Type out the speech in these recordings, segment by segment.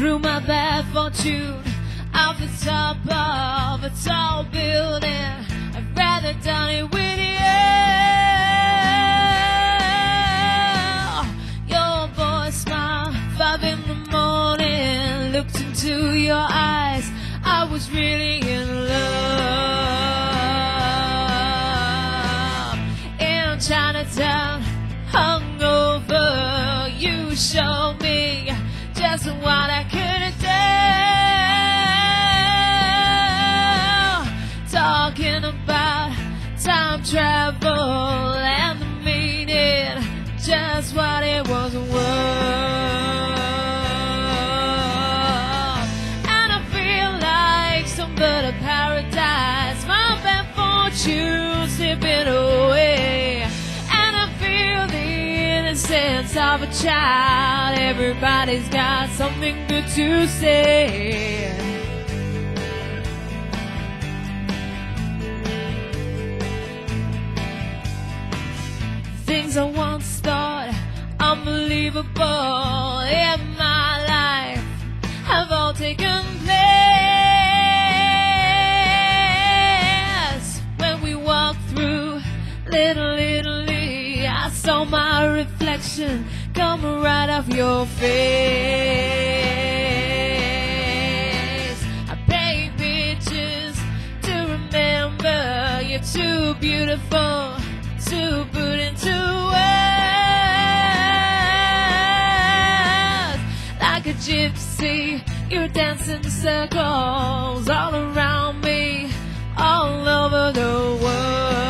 threw my bad fortune off the top of a tall building. I'd rather done it with you. Your voice smile, five in the morning, looked into your eyes. I was really in love. In Chinatown, hungover, you showed me just what Talking about time travel and the meaning, just what it was worth. And I feel like some bird of paradise, my bad fortune slipping away. And I feel the innocence of a child. Everybody's got something good to say. Things I once thought unbelievable in my life have all taken place. When we walked through Little Italy, I saw my reflection come right off your face. I paint pictures to remember you're too beautiful to put into words. Like a gypsy, you're dancing circles all around me, all over the world.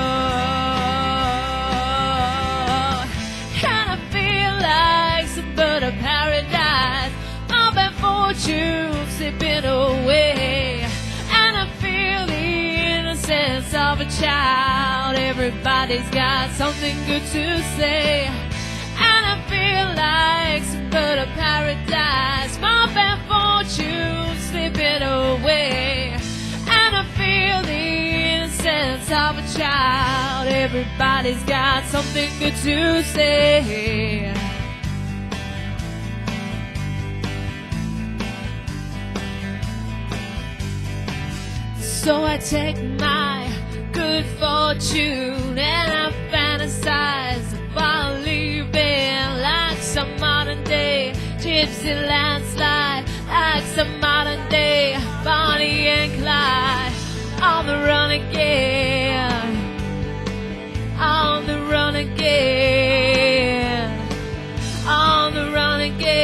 And I feel like some bird of paradise, my bad fortune slipping away. And I feel the innocence of a child. Everybody's got something good to say. And I feel like some bird of paradise, my bad fortune slipping away. And I feel the innocence of a child. Everybody's got something good to say. So I take my good fortune and I fantasize about leaving like some modern day gypsy landslide, like some modern day Bonnie and Clyde. On the run again, on the run again, on the run again.